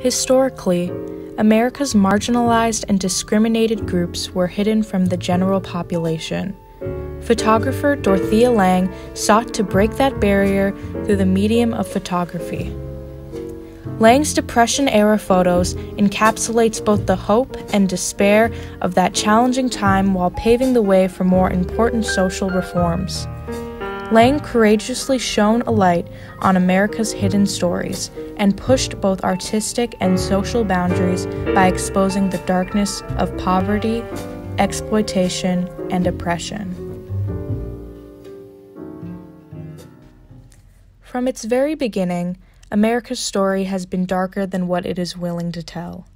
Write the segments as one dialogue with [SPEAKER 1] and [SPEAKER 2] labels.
[SPEAKER 1] Historically, America's marginalized and discriminated groups were hidden from the general population. Photographer Dorothea Lange sought to break that barrier through the medium of photography. Lange's Depression era photos encapsulates both the hope and despair of that challenging time while paving the way for more important social reforms. Lange courageously shone a light on America's hidden stories and pushed both artistic and social boundaries by exposing the darkness of poverty, exploitation, and oppression. From its very beginning, America's story has been darker than what it is willing to tell.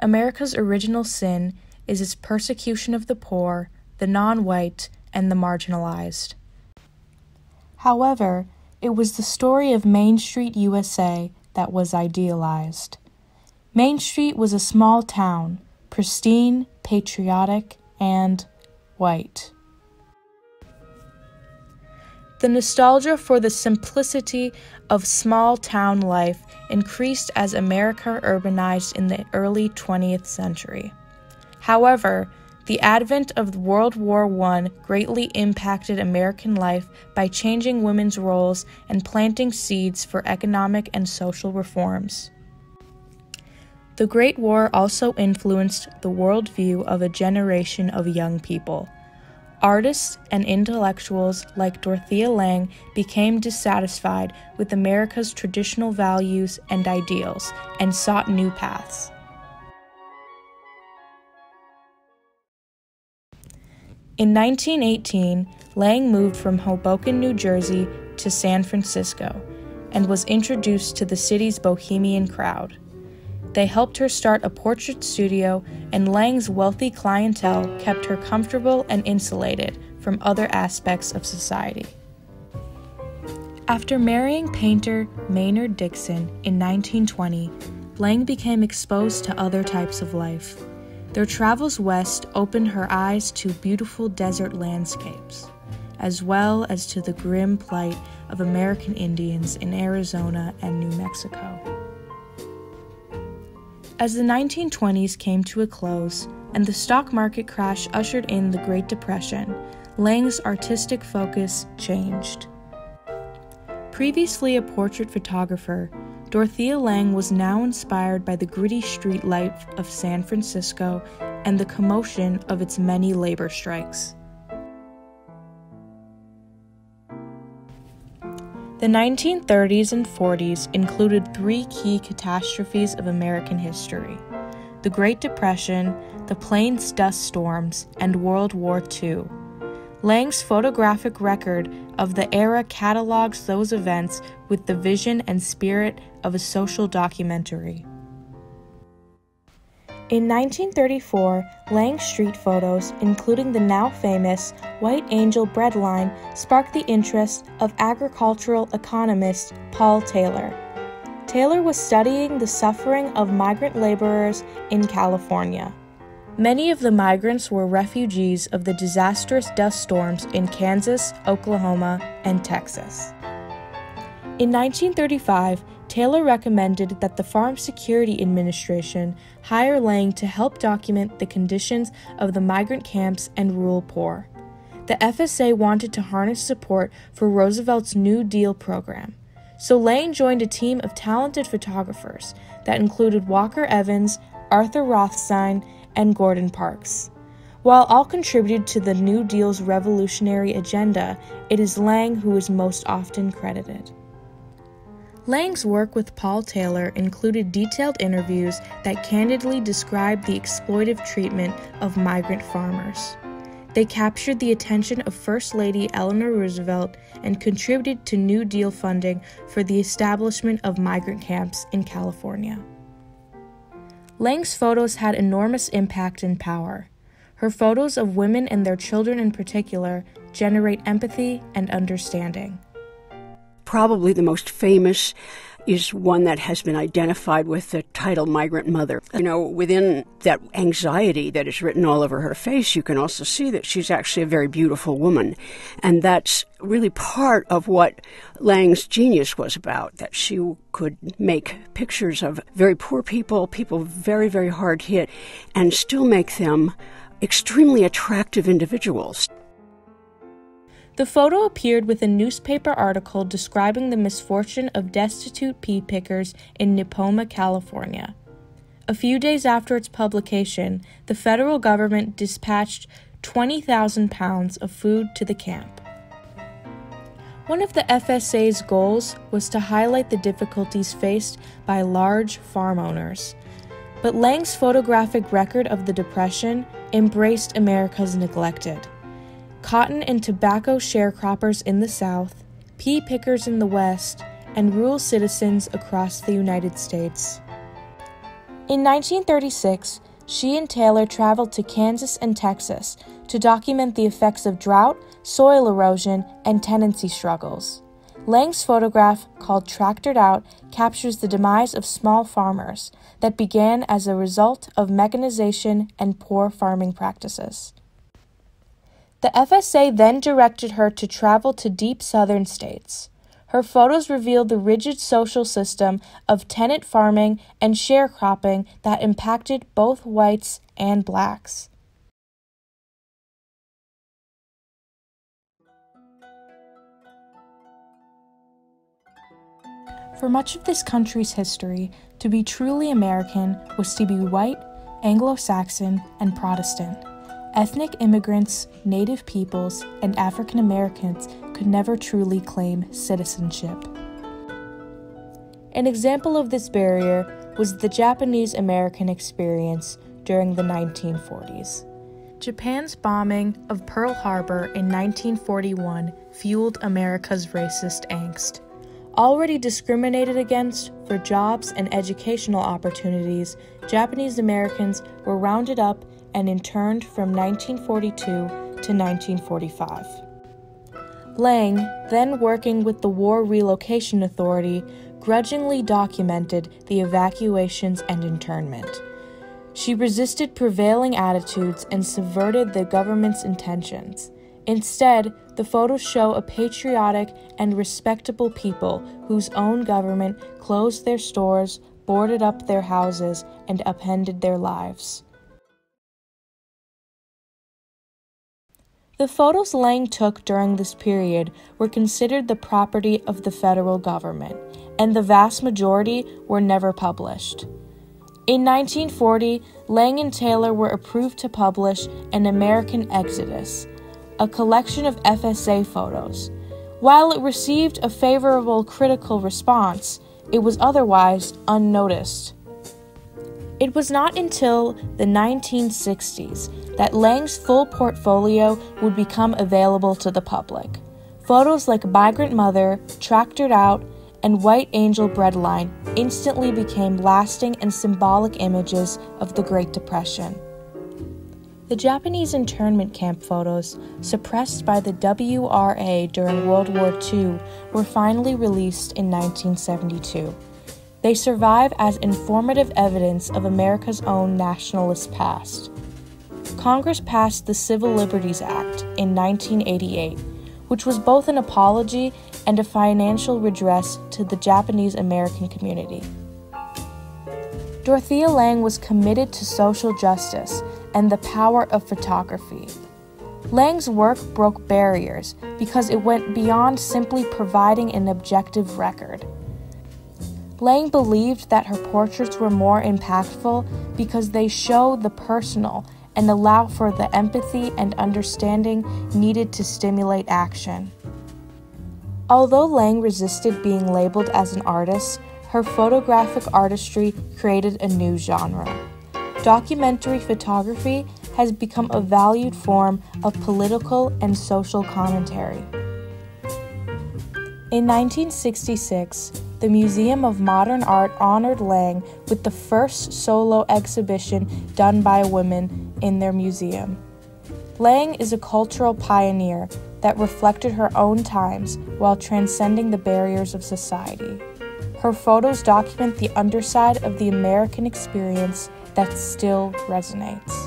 [SPEAKER 1] America's original sin is its persecution of the poor, the non white, and the marginalized. However, it was the story of Main Street, USA that was idealized. Main Street was a small town, pristine, patriotic, and white. The nostalgia for the simplicity of small town life increased as America urbanized in the early 20th century. However, the advent of World War I greatly impacted American life by changing women's roles and planting seeds for economic and social reforms. The Great War also influenced the worldview of a generation of young people. Artists and intellectuals like Dorothea Lange became dissatisfied with America's traditional values and ideals and sought new paths. In 1918, Lange moved from Hoboken, New Jersey to San Francisco and was introduced to the city's bohemian crowd. They helped her start a portrait studio, and Lange's wealthy clientele kept her comfortable and insulated from other aspects of society. After marrying painter Maynard Dixon in 1920, Lange became exposed to other types of life. Their travels west opened her eyes to beautiful desert landscapes, as well as to the grim plight of American Indians in Arizona and New Mexico. As the 1920s came to a close and the stock market crash ushered in the Great Depression, Lange's artistic focus changed. Previously a portrait photographer, Dorothea Lange was now inspired by the gritty street life of San Francisco and the commotion of its many labor strikes. The 1930s and 40s included three key catastrophes of American history the Great Depression, the Plains dust storms, and World War II. Lange's photographic record of the era catalogs those events with the vision and spirit of a social documentary. In 1934, Lange street photos, including the now famous White Angel bread line, sparked the interest of agricultural economist Paul Taylor. Taylor was studying the suffering of migrant laborers in California. Many of the migrants were refugees of the disastrous dust storms in Kansas, Oklahoma, and Texas. In 1935, Taylor recommended that the Farm Security Administration hire Lange to help document the conditions of the migrant camps and rural poor. The FSA wanted to harness support for Roosevelt's New Deal program. So Lange joined a team of talented photographers that included Walker Evans, Arthur Rothstein, and Gordon Parks. While all contributed to the New Deal's revolutionary agenda, it is Lange who is most often credited. Lange's work with Paul Taylor included detailed interviews that candidly described the exploitive treatment of migrant farmers. They captured the attention of First Lady Eleanor Roosevelt and contributed to New Deal funding for the establishment of migrant camps in California. Lange's photos had enormous impact and power. Her photos of women and their children in particular generate empathy and understanding
[SPEAKER 2] probably the most famous is one that has been identified with the title migrant mother. You know, within that anxiety that is written all over her face, you can also see that she's actually a very beautiful woman. And that's really part of what Lange's genius was about that she could make pictures of very poor people, people very, very hard hit, and still make them extremely attractive individuals.
[SPEAKER 1] The photo appeared with a newspaper article describing the misfortune of destitute pea pickers in Nipomo, California. A few days after its publication, the federal government dispatched 20,000 pounds of food to the camp. One of the FSA's goals was to highlight the difficulties faced by large farm owners. But Lange's photographic record of the Depression embraced America's neglected cotton and tobacco sharecroppers in the South, pea pickers in the West, and rural citizens across the United States. In 1936, she and Taylor traveled to Kansas and Texas to document the effects of drought, soil erosion, and tenancy struggles. Lange's photograph, called Tractored Out, captures the demise of small farmers that began as a result of mechanization and poor farming practices. The FSA then directed her to travel to deep southern states. Her photos revealed the rigid social system of tenant farming and sharecropping that impacted both whites and blacks. For much of this country's history, to be truly American was to be white, Anglo Saxon, and Protestant. Ethnic immigrants, Native peoples, and African Americans could never truly claim citizenship. An example of this barrier was the Japanese American experience during the 1940s. Japan's bombing of Pearl Harbor in 1941 fueled America's racist angst. Already discriminated against for jobs and educational opportunities, Japanese Americans were rounded up and interned from 1942 to 1945. Lange, then working with the War Relocation Authority, grudgingly documented the evacuations and internment. She resisted prevailing attitudes and subverted the government's intentions. Instead, the photos show a patriotic and respectable people whose own government closed their stores, boarded up their houses, and upended their lives. The photos Lange took during this period were considered the property of the federal government, and the vast majority were never published. In 1940, Lange and Taylor were approved to publish An American Exodus, a collection of FSA photos. While it received a favorable critical response, it was otherwise unnoticed. It was not until the 1960s that Lange's full portfolio would become available to the public. Photos like Migrant Mother, Tractored Out, and White Angel Breadline instantly became lasting and symbolic images of the Great Depression. The Japanese internment camp photos, suppressed by the WRA during World War II, were finally released in 1972. They survive as informative evidence of America's own nationalist past. Congress passed the Civil Liberties Act in 1988, which was both an apology and a financial redress to the Japanese American community. Dorothea Lange was committed to social justice and the power of photography. Lange's work broke barriers because it went beyond simply providing an objective record. Lange believed that her portraits were more impactful because they show the personal and allow for the empathy and understanding needed to stimulate action. Although Lange resisted being labeled as an artist, her photographic artistry created a new genre. Documentary photography has become a valued form of political and social commentary. In 1966, the Museum of Modern Art honored Lange with the first solo exhibition done by a woman in their museum. Lange is a cultural pioneer that reflected her own times while transcending the barriers of society. Her photos document the underside of the American experience that still resonates.